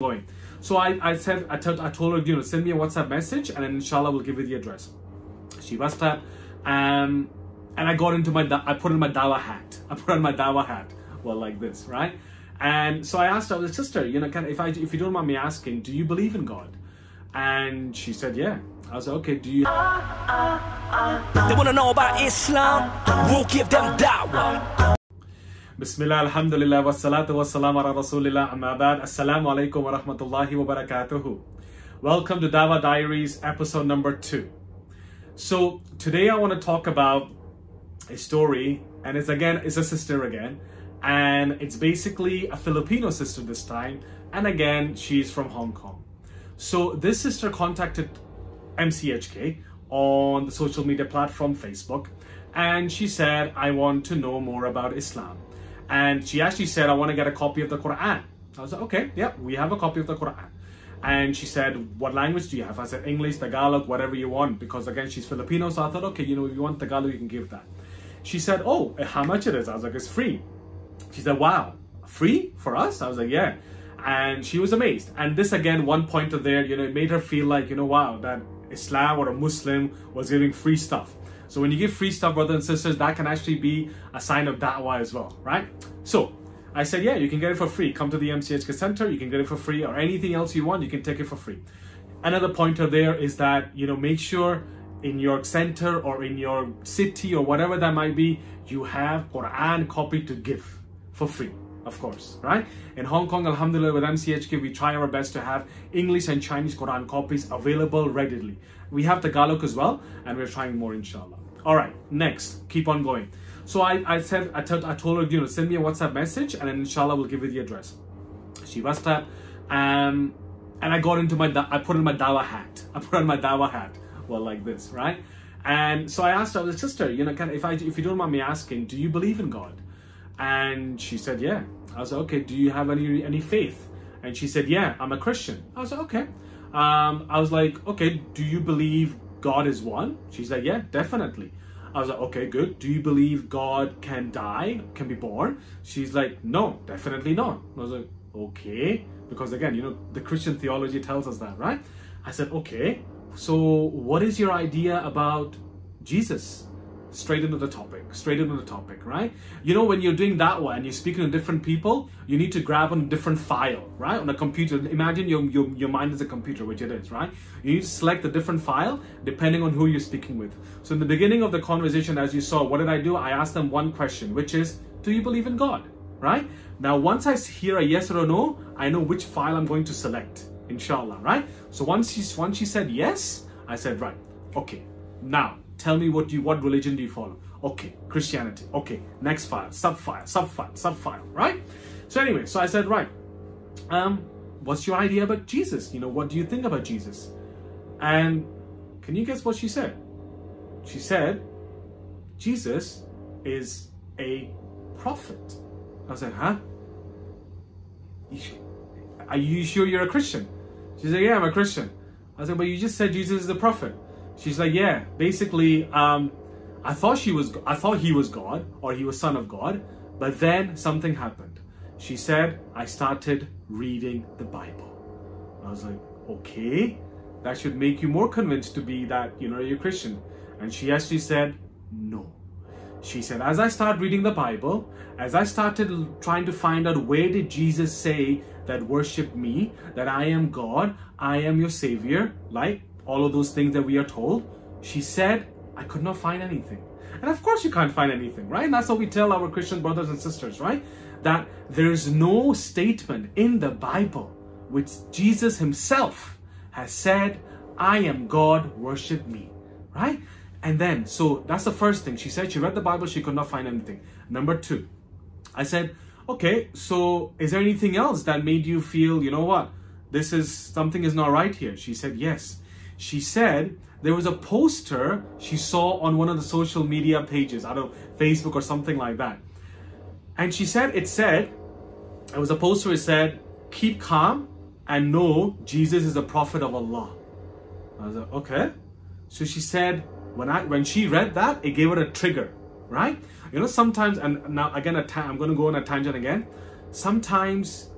going. So I, I said, I told, I told her, you know, send me a WhatsApp message and then inshallah we'll give you the address. She WhatsApp, um, and I got into my, I put in my dawa hat. I put on my dawa hat. Well, like this, right? And so I asked her, sister, you know, can, if I, if you don't mind me asking, do you believe in God? And she said, yeah. I was like, okay, do you? They wanna know about Islam, we'll give them da'wah. Bismillah, alhamdulillah, wa salatu wa salam ala rasulillah, amma ba'd. Assalamu alaikum wa rahmatullahi wa barakatuhu. Welcome to Dawah Diaries, episode number two. So today I want to talk about a story, and it's again, it's a sister again, and it's basically a Filipino sister this time, and again, she's from Hong Kong. So this sister contacted MCHK on the social media platform Facebook, and she said, I want to know more about Islam. And she actually said, I want to get a copy of the Quran. I was like, okay, yeah, we have a copy of the Quran. And she said, what language do you have? I said, English, Tagalog, whatever you want. Because again, she's Filipino. So I thought, okay, you know, if you want Tagalog, you can give that. She said, oh, eh, how much it is? I was like, it's free. She said, wow, free for us? I was like, yeah. And she was amazed. And this again, one pointer there, you know, it made her feel like, you know, wow, that Islam or a Muslim was giving free stuff. So when you give free stuff, brothers and sisters, that can actually be a sign of da'wah as well, right? So I said, yeah, you can get it for free. Come to the MCHK Center, you can get it for free, or anything else you want, you can take it for free. Another pointer there is that, you know, make sure in your center or in your city or whatever that might be, you have Quran copy to give for free of course, right? In Hong Kong, Alhamdulillah, with MCHK, we try our best to have English and Chinese Quran copies available readily. We have Tagalog as well, and we're trying more, inshallah. All right, next, keep on going. So I, I said, I told, I told her, you know, send me a WhatsApp message, and then inshallah, we'll give you the address. She WhatsApp, um, and I got into my, I put on my dawa hat. I put on my dawa hat, well, like this, right? And so I asked her, sister, you know, can, if I, if you don't mind me asking, do you believe in God? And she said, yeah. I was like, okay, do you have any any faith? And she said, yeah, I'm a Christian. I was like, okay. Um, I was like, okay, do you believe God is one? She's like, yeah, definitely. I was like, okay, good. Do you believe God can die, can be born? She's like, no, definitely not. I was like, okay. Because again, you know, the Christian theology tells us that, right? I said, okay. So what is your idea about Jesus? straight into the topic, straight into the topic, right? You know, when you're doing that one and you're speaking to different people, you need to grab on a different file, right? On a computer. Imagine your, your, your mind is a computer, which it is, right? You need to select a different file depending on who you're speaking with. So in the beginning of the conversation, as you saw, what did I do? I asked them one question, which is, do you believe in God, right? Now, once I hear a yes or a no, I know which file I'm going to select, inshallah, right? So once she, once she said yes, I said, right, okay, now Tell me what you what religion do you follow? Okay, Christianity. Okay, next file, sub file, sub file, sub file, right? So anyway, so I said, right, um, what's your idea about Jesus? You know, what do you think about Jesus? And can you guess what she said? She said, Jesus is a prophet. I was like, huh? Are you sure you're a Christian? She said, yeah, I'm a Christian. I was like, but you just said Jesus is a prophet. She's like, yeah, basically, um, I thought she was, I thought he was God or he was son of God, but then something happened. She said, I started reading the Bible. I was like, okay, that should make you more convinced to be that, you know, you're Christian. And she actually said, no. She said, as I started reading the Bible, as I started trying to find out where did Jesus say that worship me, that I am God, I am your savior, like all of those things that we are told, she said, I could not find anything. And of course you can't find anything, right? That's what we tell our Christian brothers and sisters, right? That there's no statement in the Bible which Jesus himself has said, I am God, worship me, right? And then, so that's the first thing. She said she read the Bible, she could not find anything. Number two, I said, okay, so is there anything else that made you feel, you know what, this is, something is not right here? She said, yes she said there was a poster she saw on one of the social media pages, I don't know, Facebook or something like that. And she said, it said, it was a poster, it said, keep calm and know Jesus is a prophet of Allah. I was like, okay. So she said, when I when she read that, it gave her a trigger, right? You know, sometimes, and now again, I'm going to go on a tangent again. Sometimes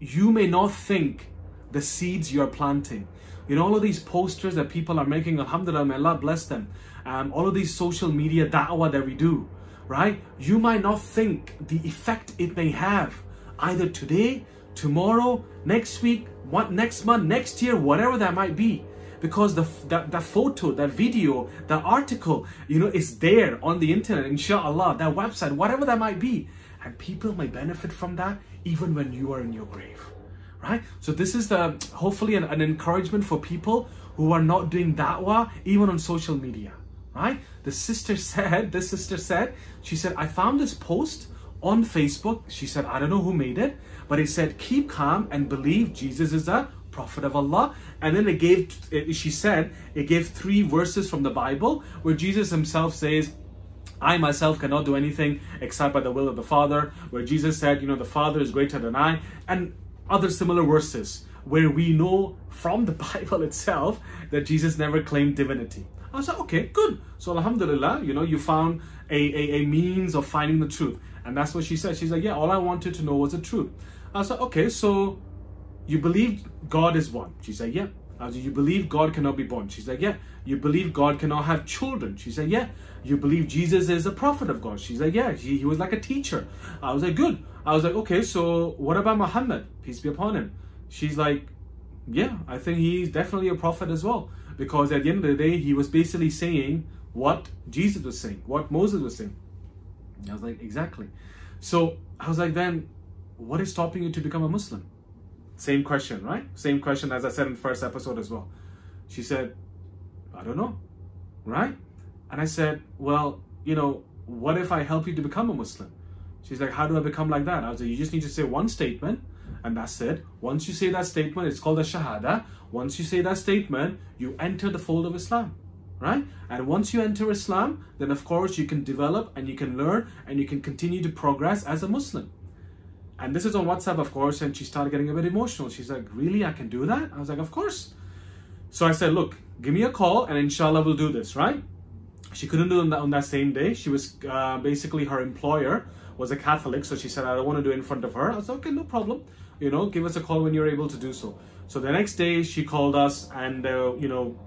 you may not think the seeds you're planting. You know, all of these posters that people are making, alhamdulillah, may Allah bless them. Um, all of these social media da'wah that we do, right? You might not think the effect it may have either today, tomorrow, next week, what next month, next year, whatever that might be. Because the that, that photo, that video, that article, you know, is there on the internet, inshallah, that website, whatever that might be. And people may benefit from that even when you are in your grave. Right? So this is the hopefully an, an encouragement for people who are not doing da'wah even on social media. Right? The sister said, this sister said, she said, I found this post on Facebook. She said, I don't know who made it, but it said, keep calm and believe Jesus is the prophet of Allah. And then it gave, she said, it gave three verses from the Bible where Jesus himself says, I myself cannot do anything except by the will of the Father, where Jesus said, you know, the Father is greater than I, and other similar verses where we know from the Bible itself that Jesus never claimed divinity. I was like, okay, good. So Alhamdulillah, you know, you found a, a, a means of finding the truth. And that's what she said. She's like, yeah, all I wanted to know was the truth. I was like, okay, so you believe God is one? She said, yeah. I was like, you believe God cannot be born? She's like, yeah. You believe God cannot have children? She said, yeah. You believe Jesus is a prophet of God? She's like, yeah. He, he was like a teacher. I was like, good. I was like, okay, so what about Muhammad? Peace be upon him. She's like, yeah, I think he's definitely a prophet as well. Because at the end of the day, he was basically saying what Jesus was saying, what Moses was saying. I was like, exactly. So I was like, then what is stopping you to become a Muslim? Same question, right? Same question as I said in the first episode as well. She said, I don't know, right? And I said, well, you know, what if I help you to become a Muslim? She's like, how do I become like that? I was like, you just need to say one statement and that's it. Once you say that statement, it's called a shahada. Once you say that statement, you enter the fold of Islam right? And once you enter Islam, then of course you can develop and you can learn and you can continue to progress as a Muslim. And this is on WhatsApp, of course, and she started getting a bit emotional. She's like, Really, I can do that? I was like, Of course. So I said, Look, give me a call and inshallah we'll do this, right? She couldn't do it on that, on that same day. She was uh, basically her employer was a Catholic, so she said, I don't want to do it in front of her. I was like, Okay, no problem. You know, give us a call when you're able to do so. So the next day she called us and, uh, you know,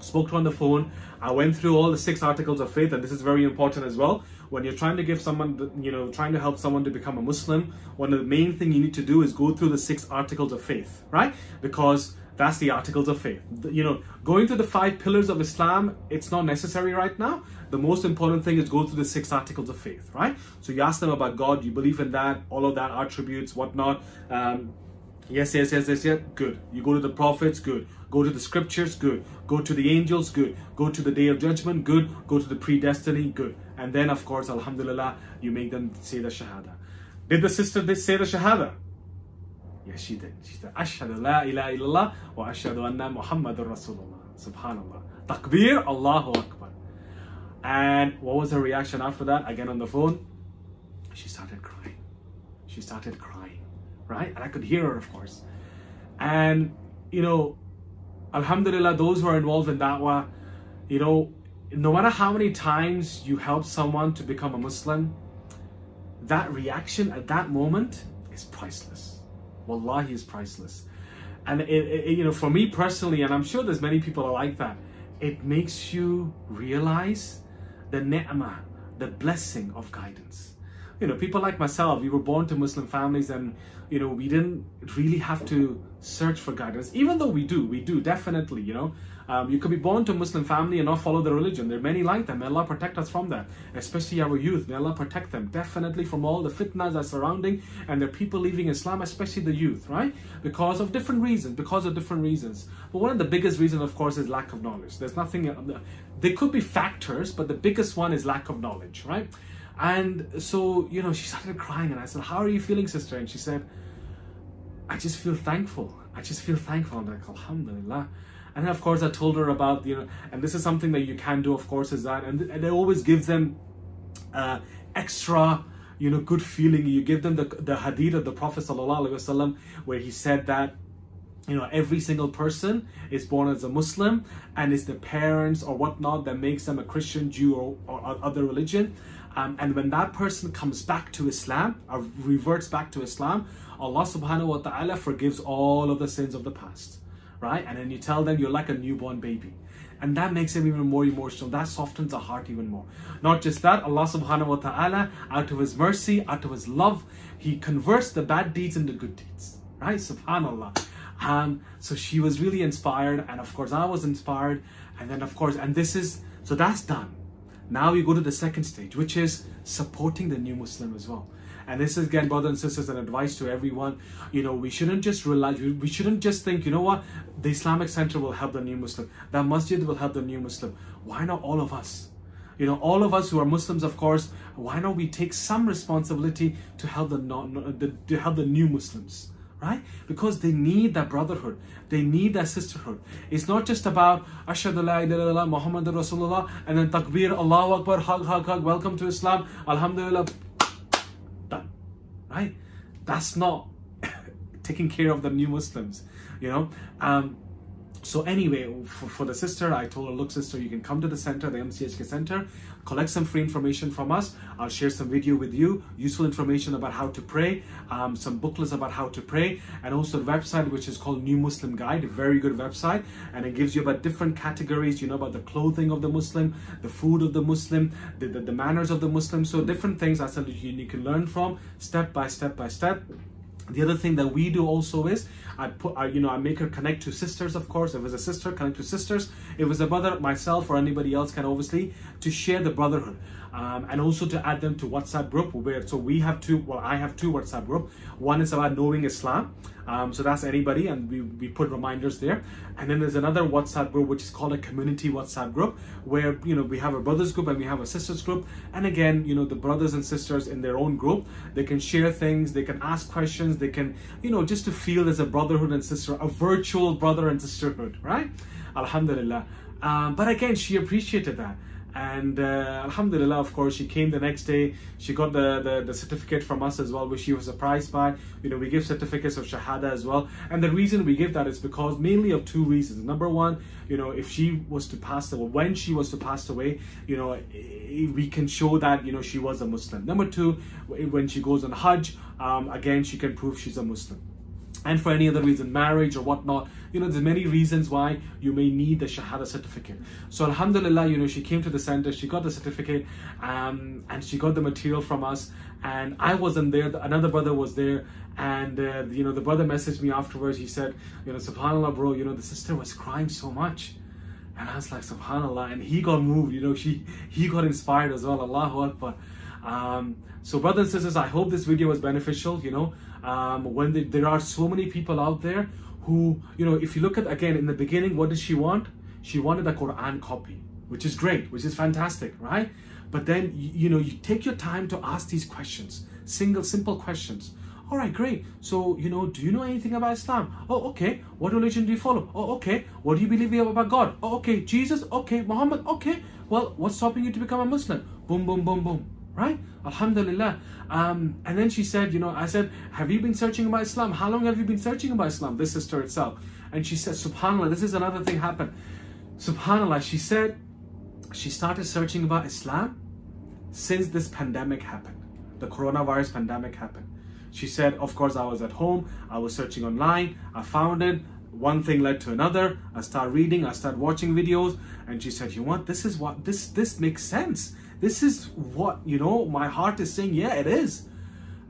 spoke to her on the phone. I went through all the six articles of faith, and this is very important as well. When you're trying to give someone, you know, trying to help someone to become a Muslim, one of the main thing you need to do is go through the six articles of faith, right? Because that's the articles of faith. You know, going through the five pillars of Islam, it's not necessary right now. The most important thing is go through the six articles of faith, right? So you ask them about God, you believe in that, all of that attributes, whatnot. Um, Yes, yes, yes, yes, yes. Good. You go to the prophets, good. Go to the scriptures, good. Go to the angels, good. Go to the day of judgment, good. Go to the predestiny, good. And then, of course, Alhamdulillah, you make them say the Shahada. Did the sister say the Shahada? Yes, she did. She said, Ashhadu la ilaha illallah wa ashhadu anna Muhammadur Rasulullah. Subhanallah. Takbir, Allahu Akbar. And what was her reaction after that? Again on the phone, she started crying. She started crying right? And I could hear her, of course. And, you know, Alhamdulillah, those who are involved in da'wah, you know, no matter how many times you help someone to become a Muslim, that reaction at that moment is priceless. Wallahi is priceless. And it, it, you know, for me personally, and I'm sure there's many people like that, it makes you realize the ni'mah, the blessing of guidance. You know, people like myself, we were born to Muslim families and you know, we didn't really have to search for guidance, even though we do, we do definitely, you know. Um, you could be born to a Muslim family and not follow the religion. There are many like them. May Allah protect us from that, especially our youth. May Allah protect them definitely from all the fitnas that are surrounding and the people leaving Islam, especially the youth, right? Because of different reasons, because of different reasons. But one of the biggest reasons, of course, is lack of knowledge. There's nothing, there could be factors, but the biggest one is lack of knowledge, right? And so, you know, she started crying and I said, How are you feeling, sister? And she said, I just feel thankful. I just feel thankful. I'm like, Alhamdulillah. And of course, I told her about, you know, and this is something that you can do, of course, is that, and, and they always give them uh, extra, you know, good feeling. You give them the, the hadith of the Prophet Wasallam, where he said that, you know, every single person is born as a Muslim and it's the parents or whatnot that makes them a Christian, Jew, or, or other religion. Um, and when that person comes back to Islam or reverts back to Islam, Allah subhanahu wa ta'ala forgives all of the sins of the past. Right? And then you tell them you're like a newborn baby. And that makes them even more emotional. That softens the heart even more. Not just that, Allah subhanahu wa ta'ala, out of His mercy, out of His love, He converts the bad deeds into good deeds. Right? Subhanallah. Um, so she was really inspired, and of course, I was inspired. And then, of course, and this is so that's done. Now we go to the second stage, which is supporting the new Muslim as well. And this is again, brothers and sisters, an advice to everyone. You know, we shouldn't just rely, we shouldn't just think, you know what, the Islamic Center will help the new Muslim, that masjid will help the new Muslim. Why not all of us? You know, all of us who are Muslims, of course, why not we take some responsibility to help the non, the, to help the new Muslims? right? Because they need that brotherhood. They need that sisterhood. It's not just about Ashhadu la ilaha illallah Muhammad Rasulullah and then takbir, Allahu Akbar, hug, hug, hug, welcome to Islam, Alhamdulillah, right? That's not taking care of the new Muslims, you know? Um, so anyway, for, for, the sister, I told her, look sister, you can come to the center, the MCHK center, collect some free information from us. I'll share some video with you, useful information about how to pray, um, some booklets about how to pray, and also the website which is called New Muslim Guide, a very good website, and it gives you about different categories, you know, about the clothing of the Muslim, the food of the Muslim, the, the, the manners of the Muslim, so different things I said you, you can learn from step by step by step. The other thing that we do also is I put, I, you know, I make her connect to sisters, of course. If it's a sister, connect to sisters. If it's a brother, myself or anybody else can obviously to share the brotherhood. Um, and also to add them to WhatsApp group where so we have two well I have two WhatsApp group. One is about knowing Islam. Um, so that's anybody and we, we put reminders there. And then there's another WhatsApp group which is called a community WhatsApp group where you know we have a brothers group and we have a sisters group. And again you know the brothers and sisters in their own group they can share things they can ask questions they can you know just to feel there's a brotherhood and sister a virtual brother and sisterhood right? Alhamdulillah. Um, but again she appreciated that and uh, alhamdulillah of course she came the next day. She got the, the, the certificate from us as well which she was surprised by. You know we give certificates of shahada as well. And the reason we give that is because mainly of two reasons. Number one you know if she was to pass away when she was to pass away you know we can show that you know she was a muslim. Number two when she goes on hajj um, again she can prove she's a muslim and for any other reason, marriage or whatnot. You know, there's many reasons why you may need the Shahada certificate. So Alhamdulillah, you know, she came to the center, she got the certificate, um, and she got the material from us. And I wasn't there, another brother was there. And, uh, you know, the brother messaged me afterwards. He said, you know, subhanAllah, bro, you know, the sister was crying so much. And I was like, subhanAllah. And he got moved, you know, she, he got inspired as well. Allahu Akbar. Um, so brothers and sisters, I hope this video was beneficial, you know, um, when the, there are so many people out there who, you know, if you look at, again, in the beginning, what did she want? She wanted a Quran copy, which is great, which is fantastic, right? But then, you, you know, you take your time to ask these questions, single, simple questions. All right, great. So, you know, do you know anything about Islam? Oh, okay. What religion do you follow? Oh, okay. What do you believe about God? Oh, okay. Jesus? Okay. Muhammad? Okay. Well, what's stopping you to become a Muslim? Boom, boom, boom, boom right? Alhamdulillah. Um, and then she said you know i said have you been searching about islam? How long have you been searching about islam? This sister itself. And she said subhanallah this is another thing happened. Subhanallah she said she started searching about islam since this pandemic happened. The coronavirus pandemic happened. She said of course i was at home. I was searching online. I found it. One thing led to another. I started reading. I started watching videos. And she said you know what? This is what this this makes sense this is what, you know, my heart is saying, yeah, it is.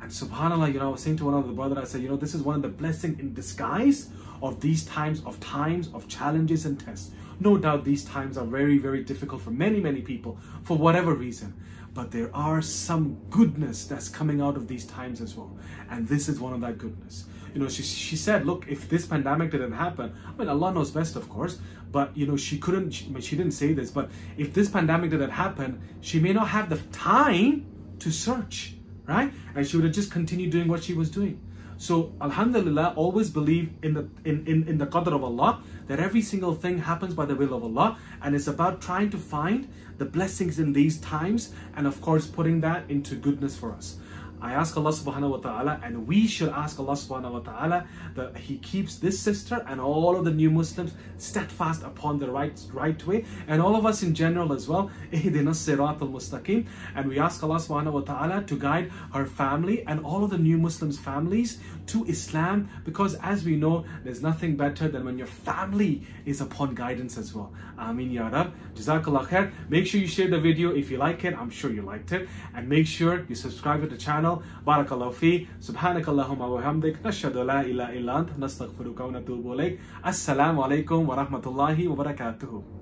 And subhanAllah, you know, I was saying to one of the brother, I said, you know, this is one of the blessing in disguise of these times of times of challenges and tests. No doubt these times are very, very difficult for many, many people for whatever reason. But there are some goodness that's coming out of these times as well. And this is one of that goodness. You know, she, she said, look, if this pandemic didn't happen, I mean, Allah knows best, of course, but you know, she couldn't, she, she didn't say this, but if this pandemic didn't happen, she may not have the time to search, right? And she would have just continued doing what she was doing. So Alhamdulillah, always believe in the in, in, in the qadr of Allah, that every single thing happens by the will of Allah, and it's about trying to find the blessings in these times, and of course putting that into goodness for us. I ask Allah subhanahu wa ta'ala, and we should ask Allah subhanahu wa ta'ala that He keeps this sister and all of the new Muslims steadfast upon the right right way, and all of us in general as well. Mustaqim. And we ask Allah subhanahu wa ta'ala to guide her family and all of the new Muslims' families to Islam because as we know, there's nothing better than when your family is upon guidance as well. Ameen Ya Rab. Jazakallah khair. Make sure you share the video if you like it. I'm sure you liked it. And make sure you subscribe to the channel. Barakallahu fi. Subhanakallahumma wa hamdik. Nashhadu la ilaha illa ant. Nastaghfiruka wa natubu ilayk. Assalamu alaikum wa rahmatullahi wa barakatuhu.